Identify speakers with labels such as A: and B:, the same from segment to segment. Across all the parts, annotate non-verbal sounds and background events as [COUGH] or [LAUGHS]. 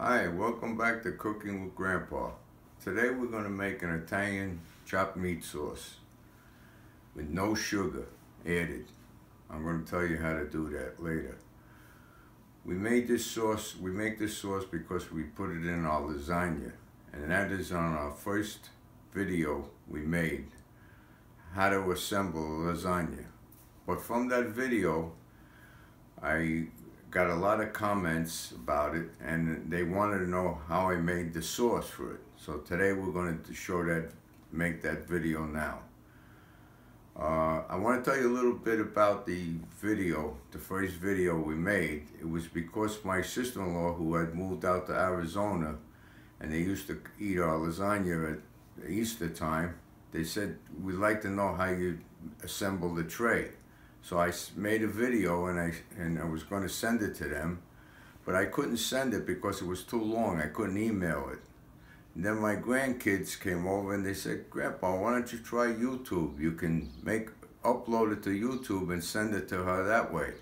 A: Hi, welcome back to Cooking with Grandpa. Today we're going to make an Italian chopped meat sauce with no sugar added. I'm going to tell you how to do that later. We made this sauce, we make this sauce because we put it in our lasagna and that is on our first video we made, how to assemble lasagna. But from that video, I got a lot of comments about it and they wanted to know how I made the sauce for it. So today we're going to show that, make that video now. Uh, I want to tell you a little bit about the video, the first video we made. It was because my sister-in-law who had moved out to Arizona and they used to eat our lasagna at Easter time, they said, we'd like to know how you assemble the tray. So I made a video and I, and I was going to send it to them, but I couldn't send it because it was too long. I couldn't email it. And then my grandkids came over and they said, Grandpa, why don't you try YouTube? You can make upload it to YouTube and send it to her that way.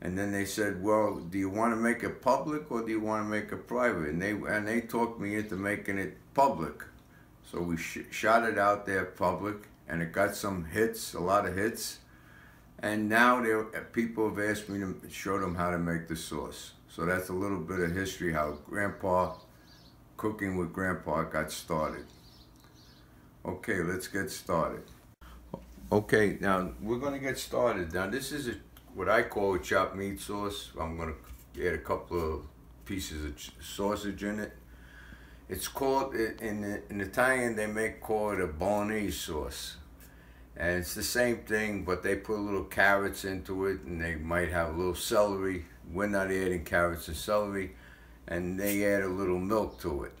A: And then they said, well, do you want to make it public or do you want to make it private? And they and they talked me into making it public. So we sh shot it out there public and it got some hits, a lot of hits. And now uh, people have asked me to show them how to make the sauce. So that's a little bit of history how Grandpa, cooking with Grandpa got started. Okay, let's get started. Okay, now we're gonna get started. Now this is a, what I call a chopped meat sauce. I'm gonna add a couple of pieces of sausage in it. It's called, in, in Italian they make call it a bolognese sauce and it's the same thing but they put a little carrots into it and they might have a little celery. We're not adding carrots and celery and they add a little milk to it.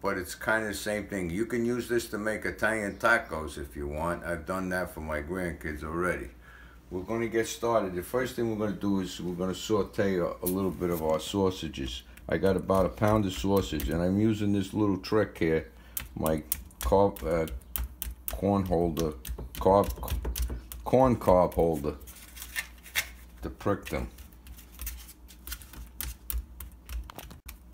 A: But it's kind of the same thing. You can use this to make Italian tacos if you want. I've done that for my grandkids already. We're going to get started. The first thing we're going to do is we're going to saute a, a little bit of our sausages. I got about a pound of sausage and I'm using this little trick here. My carb, uh, corn holder carb, corn cob holder to prick them.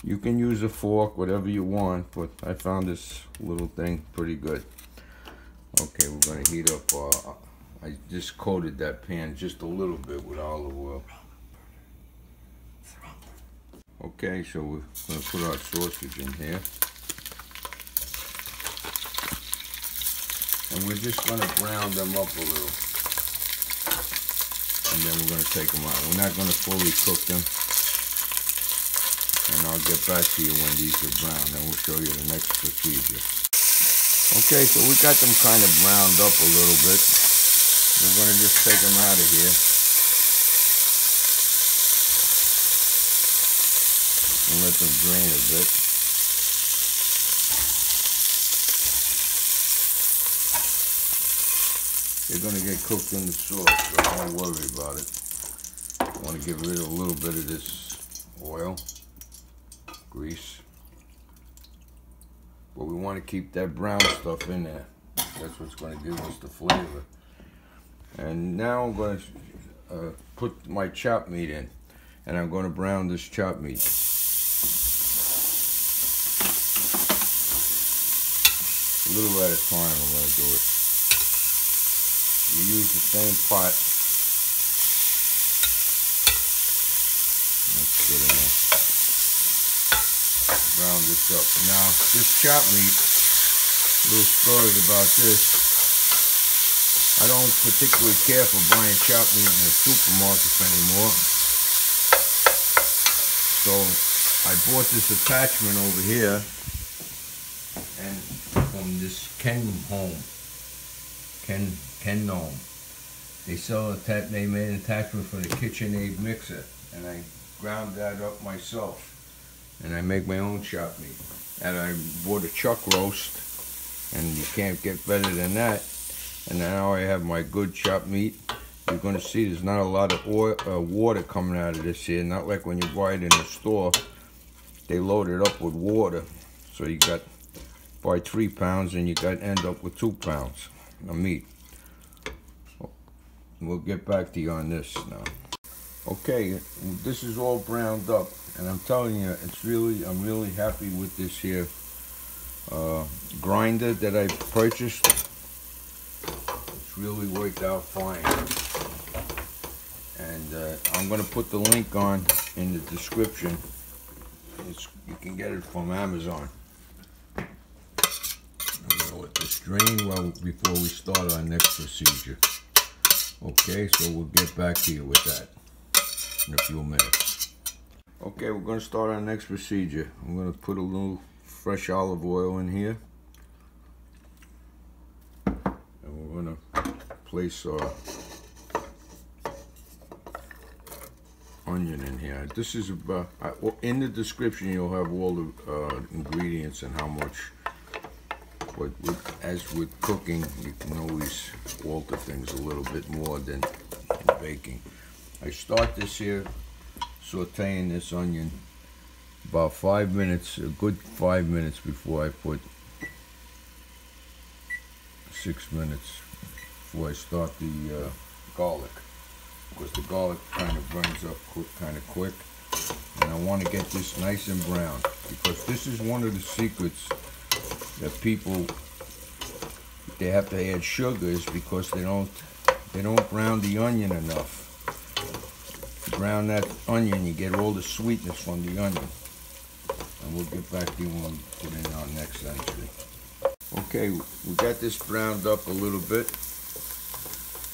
A: You can use a fork, whatever you want, but I found this little thing pretty good. Okay, we're gonna heat up, uh, I just coated that pan just a little bit with olive oil. Okay, so we're gonna put our sausage in here. And we're just going to brown them up a little. And then we're going to take them out. We're not going to fully cook them. And I'll get back to you when these are brown. Then we'll show you the next procedure. Okay, so we got them kind of browned up a little bit. We're going to just take them out of here. And let them drain a bit. They're gonna get cooked in the sauce, so don't worry about it. I wanna get rid of a little bit of this oil, grease. But we wanna keep that brown stuff in there. That's what's gonna give us the flavor. And now I'm gonna uh, put my chopped meat in. And I'm gonna brown this chopped meat. A little at a time I'm gonna do it. You use the same pot. Get in there. Round this up. Now, this chop meat, little story about this. I don't particularly care for buying chop meat in the supermarkets anymore. So, I bought this attachment over here and from this Ken Home. Ken Ken Gnome. They sell a they made an attachment for the KitchenAid mixer, and I ground that up myself, and I make my own chop meat. And I bought a chuck roast, and you can't get better than that. And now I have my good chop meat. You're going to see there's not a lot of oil, uh, water coming out of this here, not like when you buy it in the store. They load it up with water, so you got buy three pounds and you got end up with two pounds of meat. We'll get back to you on this now. Okay, this is all browned up, and I'm telling you, it's really, I'm really happy with this here uh, grinder that I purchased. It's really worked out fine. And uh, I'm going to put the link on in the description. It's, you can get it from Amazon. I'm going to let this drain well before we start our next procedure. Okay, so we'll get back to you with that in a few minutes. Okay, we're going to start our next procedure. I'm going to put a little fresh olive oil in here. And we're going to place our onion in here. This is about, in the description you'll have all the uh, ingredients and how much. But with, as with cooking, you can always alter things a little bit more than baking. I start this here sauteing this onion about five minutes, a good five minutes before I put six minutes before I start the uh, garlic because the garlic kind of burns up quick, kind of quick and I want to get this nice and brown because this is one of the secrets that people they have to add sugar is because they don't they don't brown the onion enough You brown that onion you get all the sweetness from the onion and we'll get back to you when we put in our next entry okay we got this browned up a little bit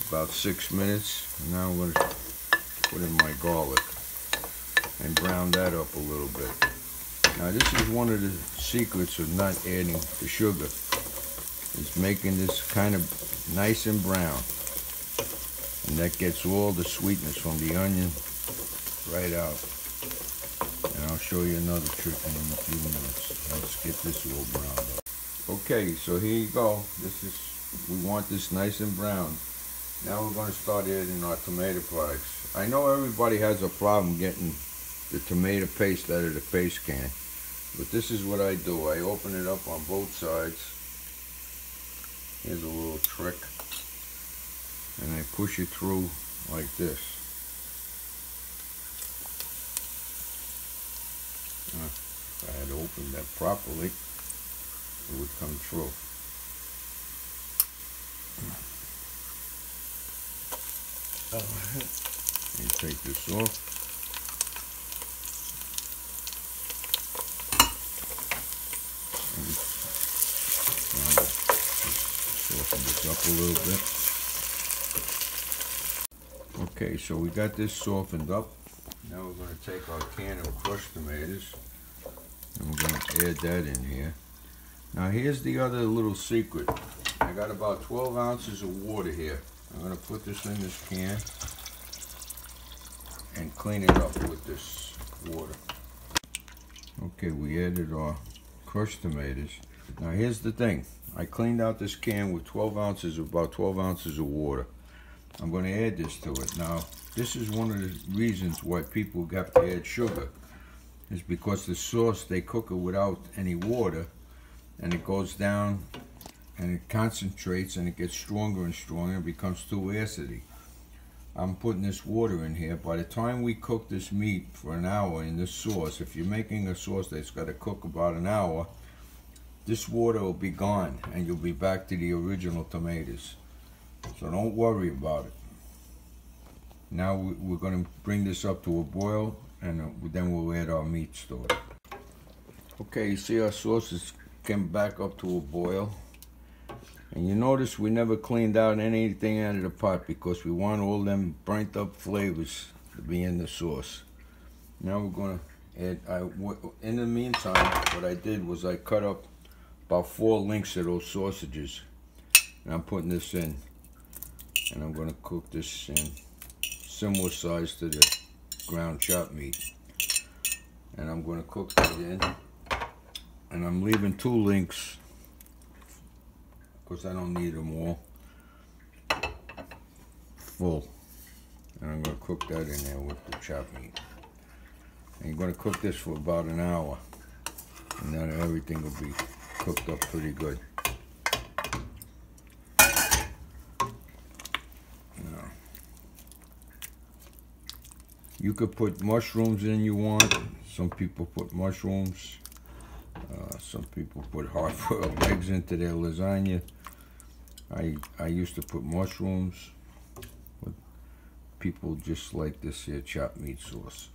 A: about six minutes. Now I'm to put in my garlic and brown that up a little bit. Now this is one of the secrets of not adding the sugar. Is making this kind of nice and brown. And that gets all the sweetness from the onion right out. And I'll show you another trick in a few minutes. Let's get this all browned up. Okay, so here you go. This is, we want this nice and brown. Now we're going to start adding our tomato products. I know everybody has a problem getting the tomato paste out of the paste can. But this is what I do. I open it up on both sides. Here's a little trick. And I push it through like this. Uh, if I had opened that properly, it would come through. [LAUGHS] You take this off. soften this up a little bit. Okay, so we got this softened up. Now we're going to take our can of crushed tomatoes and we're going to add that in here. Now here's the other little secret. I got about 12 ounces of water here. I'm going to put this in this can and clean it up with this water. Okay, we added our crushed tomatoes. Now here's the thing. I cleaned out this can with 12 ounces, of about 12 ounces of water. I'm going to add this to it. Now, this is one of the reasons why people have to add sugar. Is because the sauce, they cook it without any water. And it goes down and it concentrates and it gets stronger and stronger and becomes too acidy. I'm putting this water in here. By the time we cook this meat for an hour in this sauce, if you're making a sauce that's got to cook about an hour, this water will be gone and you'll be back to the original tomatoes. So don't worry about it. Now we're going to bring this up to a boil and uh, then we'll add our meat to it. Okay, you see our sauce is came back up to a boil. And you notice we never cleaned out anything out of the pot because we want all them burnt up flavors to be in the sauce. Now we're gonna add, I, in the meantime, what I did was I cut up about four links of those sausages. And I'm putting this in. And I'm gonna cook this in similar size to the ground chop meat. And I'm gonna cook that in. And I'm leaving two links because I don't need them all full. And I'm going to cook that in there with the chopped meat. And you're going to cook this for about an hour. And then everything will be cooked up pretty good. You could put mushrooms in you want. Some people put mushrooms. Uh, some people put hard-boiled [LAUGHS] eggs into their lasagna. I I used to put mushrooms. But people just like this here chopped meat sauce.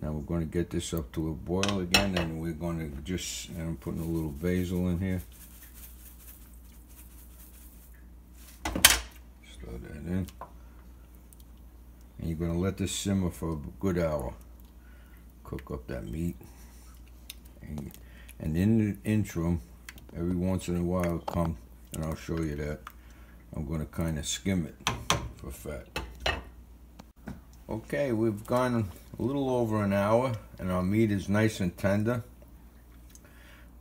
A: Now we're going to get this up to a boil again and we're going to just, and I'm putting a little basil in here. Throw that in. And you're going to let this simmer for a good hour. Cook up that meat. And, and in the interim, every once in a while come, and I'll show you that, I'm going to kind of skim it for fat. Okay, we've gone a little over an hour and our meat is nice and tender.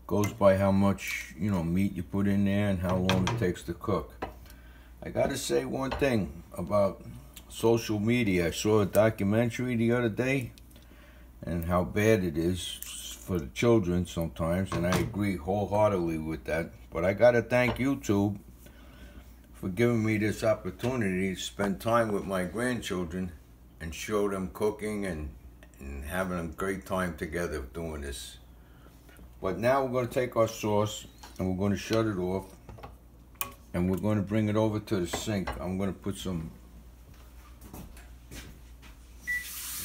A: Goes by how much, you know, meat you put in there and how long it takes to cook. I gotta say one thing about social media. I saw a documentary the other day and how bad it is for the children sometimes, and I agree wholeheartedly with that. But I gotta thank YouTube for giving me this opportunity to spend time with my grandchildren and show them cooking and, and having a great time together doing this. But now we're going to take our sauce and we're going to shut it off and we're going to bring it over to the sink. I'm going to put some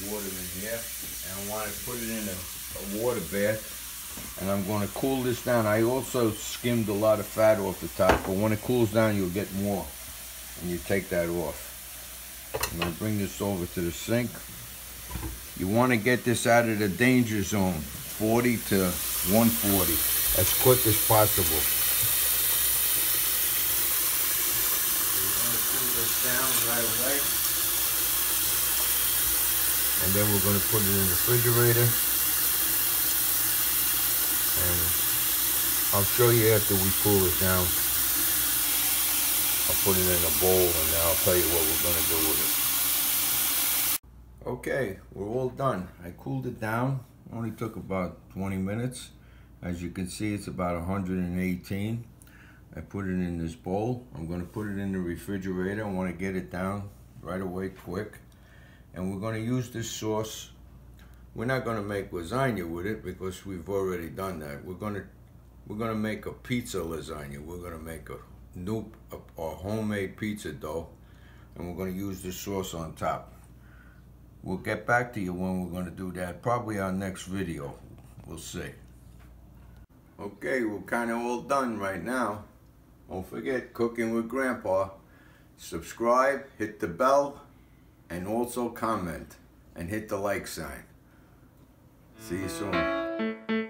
A: water in here and I want to put it in a, a water bath and I'm going to cool this down. I also skimmed a lot of fat off the top, but when it cools down, you'll get more and you take that off. I'm going to bring this over to the sink. You want to get this out of the danger zone, 40 to 140, as quick as possible. Down right away. And then we're going to put it in the refrigerator. And I'll show you after we cool it down. Put it in a bowl and then I'll tell you what we're gonna do with it. Okay, we're all done. I cooled it down. Only took about 20 minutes. As you can see, it's about 118. I put it in this bowl. I'm gonna put it in the refrigerator. I wanna get it down right away quick. And we're gonna use this sauce. We're not gonna make lasagna with it because we've already done that. We're gonna we're gonna make a pizza lasagna. We're gonna make a new or homemade pizza dough and we're going to use the sauce on top. We'll get back to you when we're going to do that. Probably our next video. We'll see. Okay, we're kind of all done right now. Don't forget, Cooking with Grandpa. Subscribe, hit the bell, and also comment. And hit the like sign. See you soon.